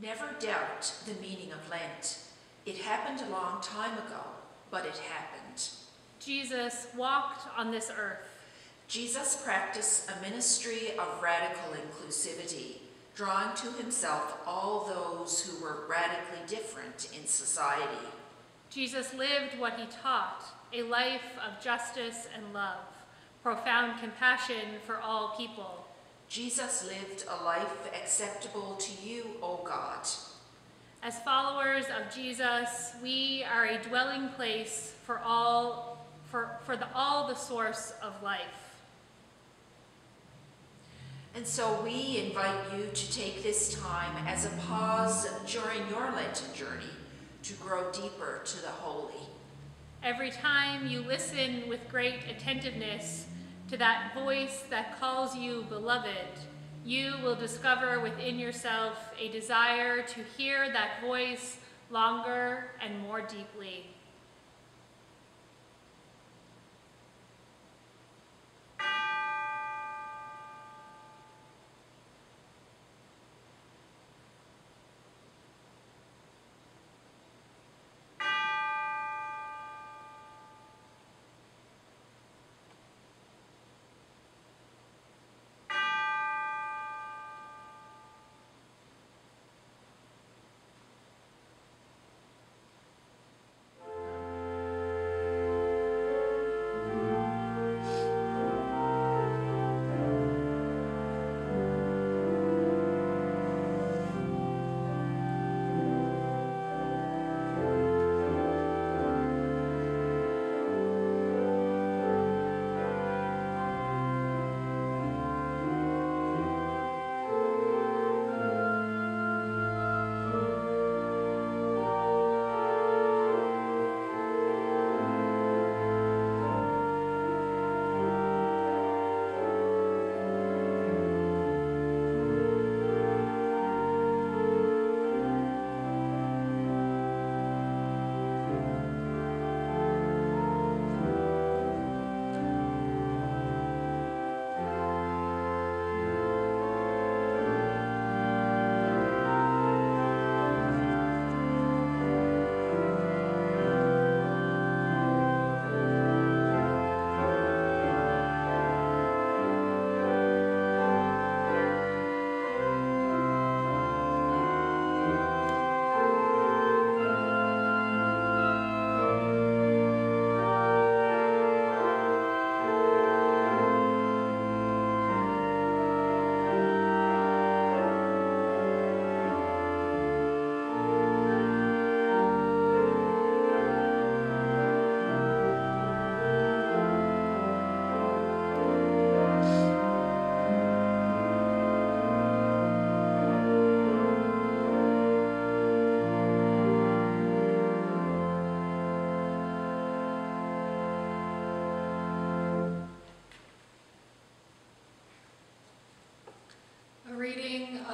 Never doubt the meaning of Lent. It happened a long time ago, but it happened. Jesus walked on this earth. Jesus practiced a ministry of radical inclusivity, drawing to himself all those who were radically different in society. Jesus lived what he taught a life of justice and love, profound compassion for all people. Jesus lived a life acceptable to you, O God. As followers of Jesus, we are a dwelling place for all for, for the, all the source of life. And so we invite you to take this time as a pause during your Lenten journey to grow deeper to the holy. Every time you listen with great attentiveness to that voice that calls you beloved, you will discover within yourself a desire to hear that voice longer and more deeply.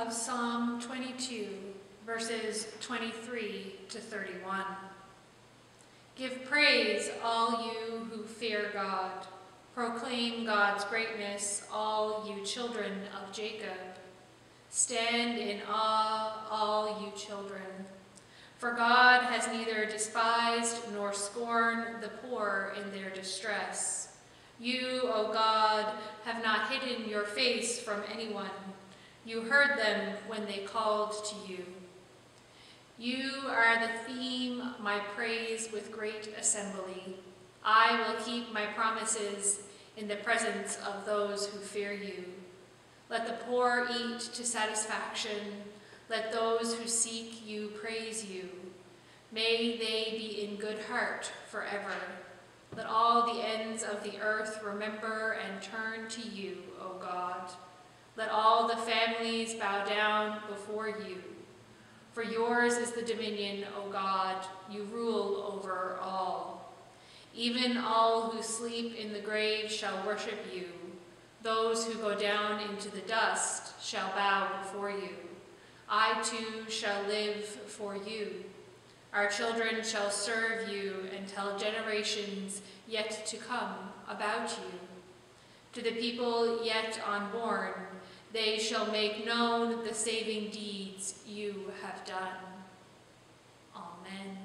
Of Psalm 22, verses 23 to 31. Give praise, all you who fear God. Proclaim God's greatness, all you children of Jacob. Stand in awe, all you children. For God has neither despised nor scorned the poor in their distress. You, O God, have not hidden your face from anyone. You heard them when they called to you. You are the theme, my praise with great assembly. I will keep my promises in the presence of those who fear you. Let the poor eat to satisfaction. Let those who seek you praise you. May they be in good heart forever. Let all the ends of the earth remember and turn to you, O God. Let all the families bow down before you. For yours is the dominion, O God, you rule over all. Even all who sleep in the grave shall worship you. Those who go down into the dust shall bow before you. I too shall live for you. Our children shall serve you and tell generations yet to come about you. To the people yet unborn, they shall make known the saving deeds you have done. Amen.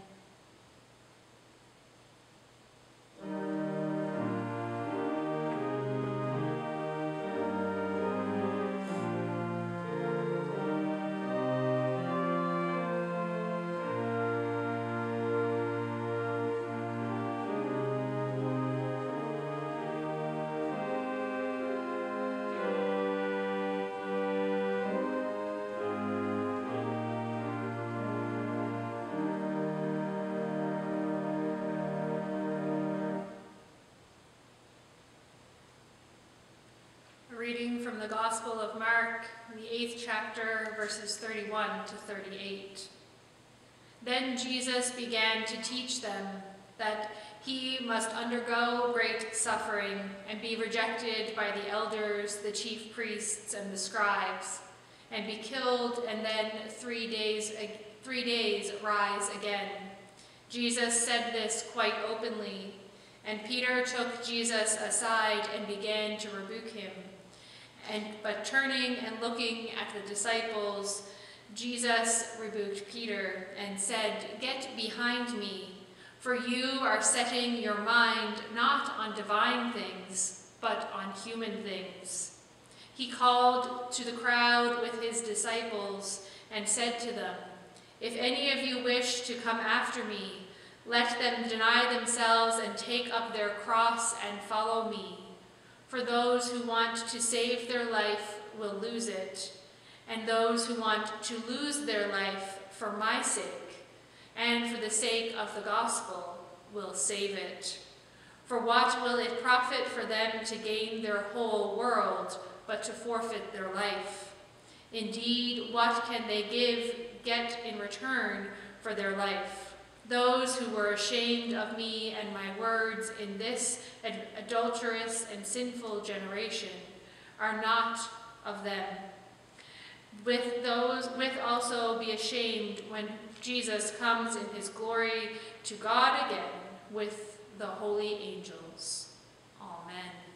From the Gospel of Mark, the eighth chapter, verses 31 to 38. Then Jesus began to teach them that he must undergo great suffering and be rejected by the elders, the chief priests, and the scribes, and be killed, and then three days, three days rise again. Jesus said this quite openly, and Peter took Jesus aside and began to rebuke him. And, but turning and looking at the disciples, Jesus rebuked Peter and said, Get behind me, for you are setting your mind not on divine things, but on human things. He called to the crowd with his disciples and said to them, If any of you wish to come after me, let them deny themselves and take up their cross and follow me. For those who want to save their life will lose it, and those who want to lose their life for my sake and for the sake of the gospel will save it. For what will it profit for them to gain their whole world but to forfeit their life? Indeed, what can they give, get in return for their life? Those who were ashamed of me and my words in this adulterous and sinful generation are not of them. With those, with also be ashamed when Jesus comes in his glory to God again with the holy angels. Amen.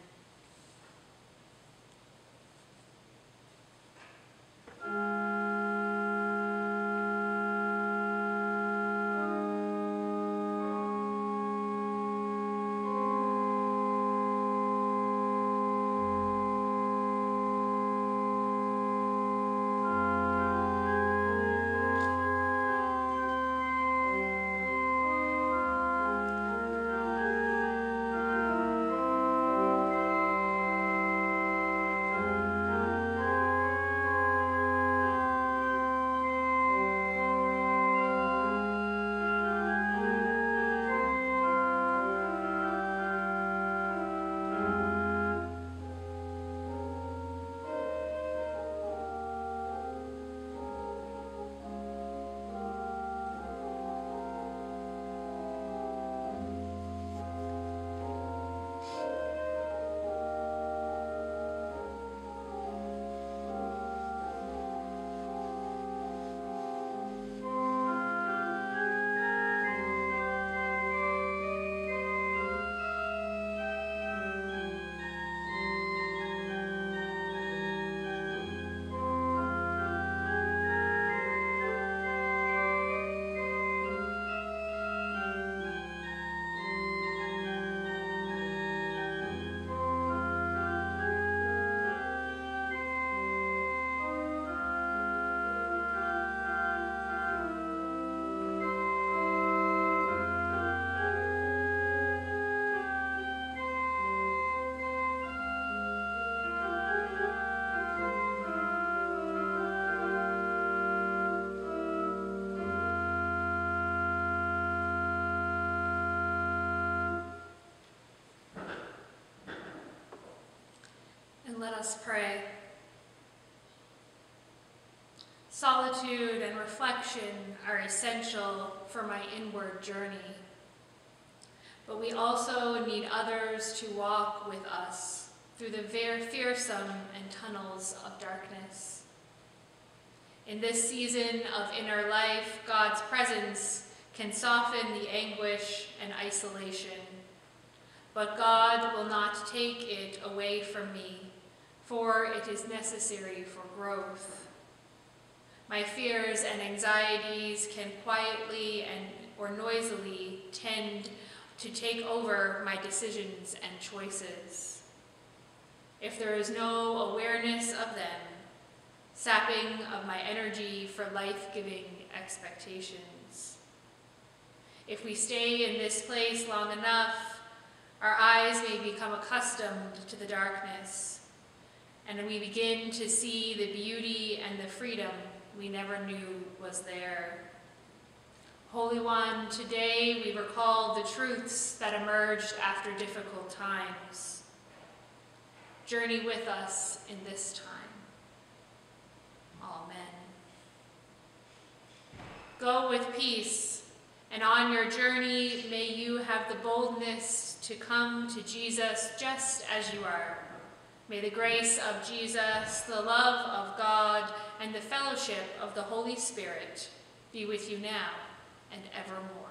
Us pray. Solitude and reflection are essential for my inward journey. But we also need others to walk with us through the very fearsome and tunnels of darkness. In this season of inner life, God's presence can soften the anguish and isolation. but God will not take it away from me, for it is necessary for growth. My fears and anxieties can quietly and or noisily tend to take over my decisions and choices. If there is no awareness of them, sapping of my energy for life-giving expectations. If we stay in this place long enough, our eyes may become accustomed to the darkness, and we begin to see the beauty and the freedom we never knew was there. Holy One, today we recall the truths that emerged after difficult times. Journey with us in this time. Amen. Go with peace, and on your journey may you have the boldness to come to Jesus just as you are. May the grace of Jesus, the love of God, and the fellowship of the Holy Spirit be with you now and evermore.